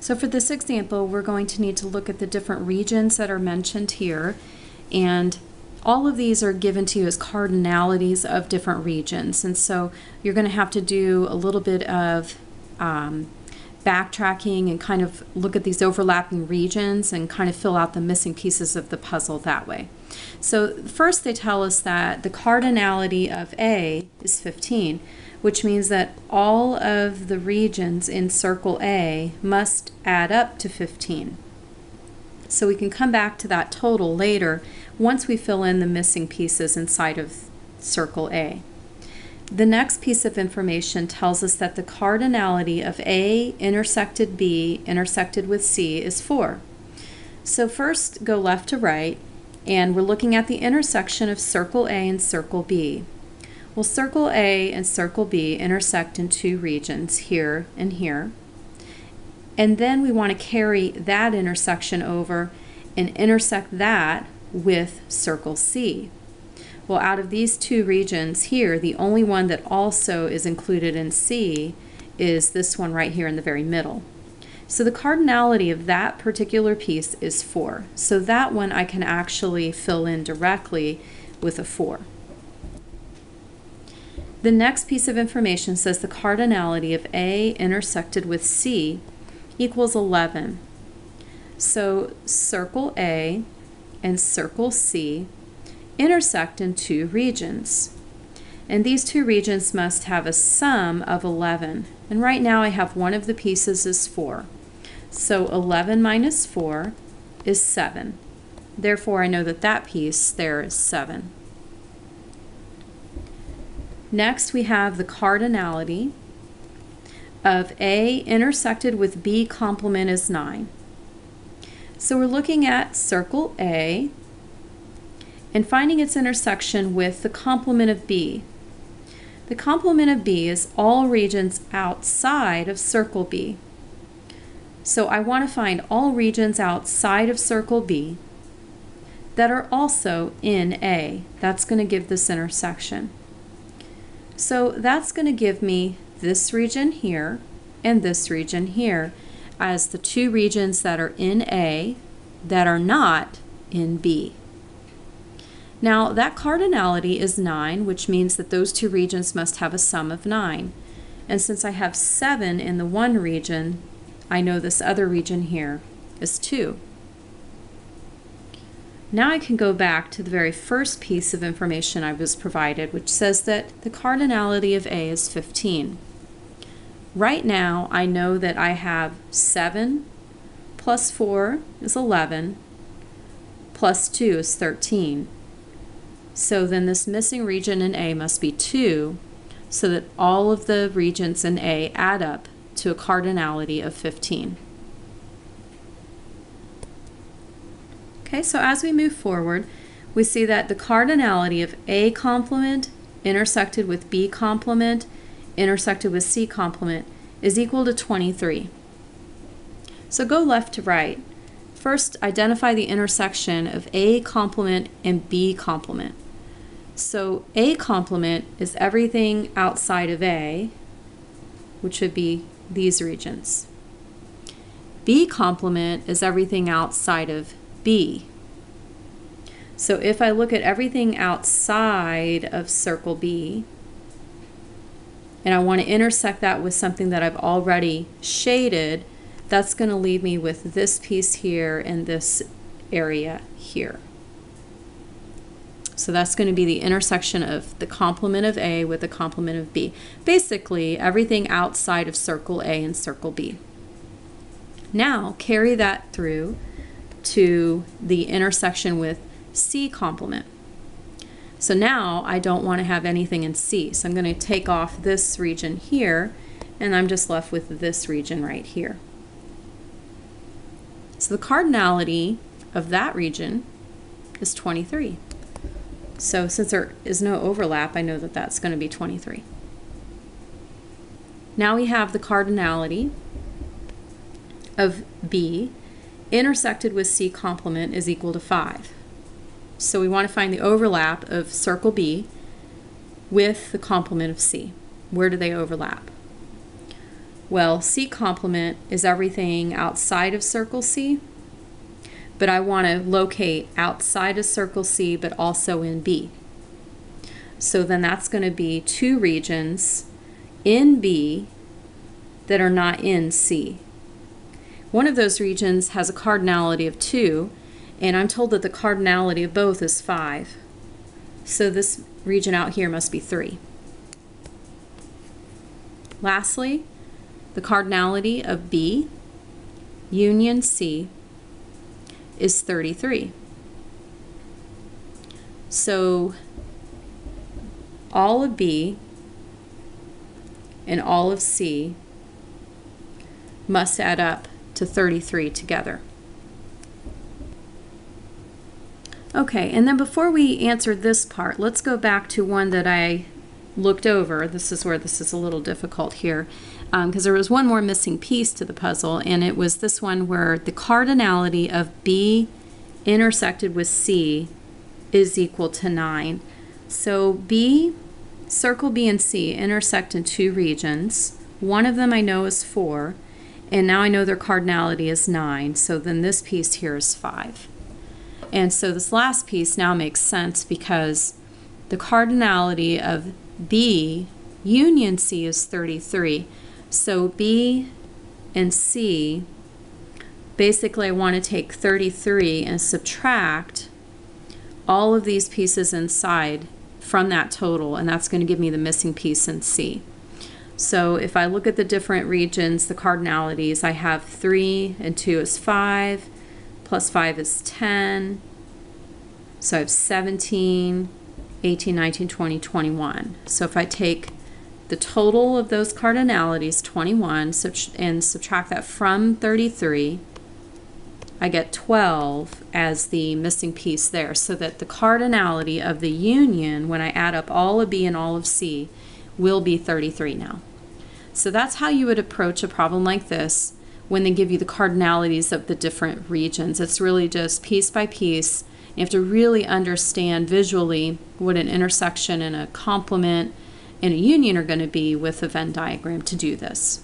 So for this example, we're going to need to look at the different regions that are mentioned here. And all of these are given to you as cardinalities of different regions. And so you're going to have to do a little bit of um, backtracking and kind of look at these overlapping regions and kind of fill out the missing pieces of the puzzle that way. So first they tell us that the cardinality of A is 15, which means that all of the regions in circle A must add up to 15. So we can come back to that total later once we fill in the missing pieces inside of circle A. The next piece of information tells us that the cardinality of A intersected B intersected with C is 4. So first go left to right and we're looking at the intersection of circle A and circle B. Well, circle A and circle B intersect in two regions, here and here. And then we want to carry that intersection over and intersect that with circle C. Well, out of these two regions here, the only one that also is included in C is this one right here in the very middle. So the cardinality of that particular piece is 4. So that one I can actually fill in directly with a 4. The next piece of information says the cardinality of A intersected with C equals 11. So circle A and circle C intersect in two regions. And these two regions must have a sum of 11. And right now I have one of the pieces is 4. So 11 minus 4 is 7. Therefore, I know that that piece there is 7. Next, we have the cardinality of A intersected with B complement is 9. So we're looking at circle A and finding its intersection with the complement of B. The complement of B is all regions outside of circle B. So I want to find all regions outside of circle B that are also in A. That's going to give this intersection. So that's going to give me this region here and this region here as the two regions that are in A that are not in B. Now that cardinality is 9, which means that those two regions must have a sum of 9. And since I have 7 in the one region, I know this other region here is 2. Now I can go back to the very first piece of information I was provided, which says that the cardinality of A is 15. Right now, I know that I have 7 plus 4 is 11, plus 2 is 13. So then this missing region in A must be 2 so that all of the regions in A add up to a cardinality of 15. Okay, so as we move forward, we see that the cardinality of A complement intersected with B complement intersected with C complement is equal to 23. So go left to right. First, identify the intersection of A complement and B complement. So A complement is everything outside of A, which would be these regions. B complement is everything outside of B. So if I look at everything outside of circle B, and I want to intersect that with something that I've already shaded, that's going to leave me with this piece here and this area here. So that's going to be the intersection of the complement of A with the complement of B. Basically, everything outside of circle A and circle B. Now, carry that through to the intersection with C complement. So now I don't want to have anything in C. So I'm going to take off this region here, and I'm just left with this region right here. So the cardinality of that region is 23. So since there is no overlap, I know that that's going to be 23. Now we have the cardinality of B intersected with C complement is equal to 5. So we want to find the overlap of circle B with the complement of C. Where do they overlap? Well, C complement is everything outside of circle C, but I want to locate outside of circle C, but also in B. So then that's going to be two regions in B that are not in C. One of those regions has a cardinality of 2, and I'm told that the cardinality of both is 5. So this region out here must be 3. Lastly, the cardinality of B union C is 33. So all of B and all of C must add up to 33 together. Okay, and then before we answer this part, let's go back to one that I looked over. This is where this is a little difficult here because um, there was one more missing piece to the puzzle, and it was this one where the cardinality of B intersected with C is equal to 9. So B, circle B and C intersect in two regions. One of them I know is 4, and now I know their cardinality is 9, so then this piece here is 5. And so this last piece now makes sense because the cardinality of B union C is 33. So B and C, basically I want to take 33 and subtract all of these pieces inside from that total, and that's going to give me the missing piece in C. So if I look at the different regions, the cardinalities, I have 3 and 2 is 5, plus 5 is 10, so I have 17, 18, 19, 20, 21. So if I take the total of those cardinalities, 21, and subtract that from 33, I get 12 as the missing piece there, so that the cardinality of the union, when I add up all of B and all of C, will be 33 now. So that's how you would approach a problem like this when they give you the cardinalities of the different regions. It's really just piece by piece. You have to really understand visually what an intersection and a complement and a union are going to be with a Venn diagram to do this.